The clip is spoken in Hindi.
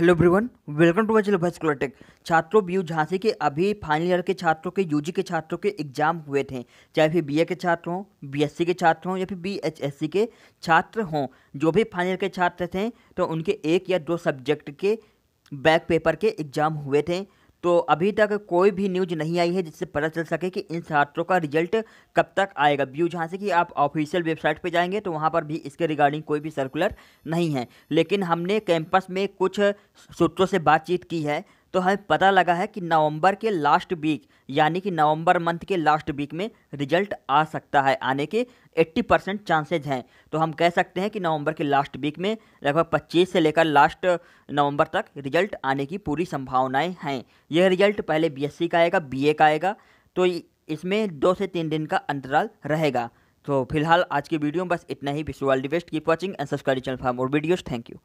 Hello everyone welcome to my भाई टेक छात्रों बीयू झांसी के अभी फाइनल ईयर के छात्रों के यूजी के छात्रों के एग्ज़ाम हुए थे। चाहे फिर बीए के छात्र हों बीएससी के छात्र हों या फिर बीएचएससी के छात्र हों, जो भी फाइनल ईयर के छात्र थे तो उनके एक या दो सब्जेक्ट के बैक पेपर के एग्ज़ाम हुए थे। तो अभी तक कोई भी न्यूज़ नहीं आई है जिससे पता चल सके कि इन छात्रों का रिज़ल्ट कब तक आएगा। व्यू जहाँ से कि आप ऑफिशियल वेबसाइट पे जाएँगे तो वहाँ पर भी इसके रिगार्डिंग कोई भी सर्कुलर नहीं है। लेकिन हमने कैंपस में कुछ सूत्रों से बातचीत की है। तो हमें पता लगा है कि नवंबर के लास्ट वीक यानी कि नवंबर मंथ के लास्ट वीक में रिज़ल्ट आ सकता है, आने के 80 परसेंट चांसेज हैं। तो हम कह सकते हैं कि नवंबर के लास्ट वीक में लगभग 25 से लेकर लास्ट नवंबर तक रिज़ल्ट आने की पूरी संभावनाएँ हैं। यह रिज़ल्ट पहले बीएससी का आएगा बीए का आएगा तो इसमें दो से तीन दिन का अंतराल रहेगा। तो फ़िलहाल आज की वीडियो में बस इतना ही। Wish all the best keep watching and subscribe channel for more videos thank you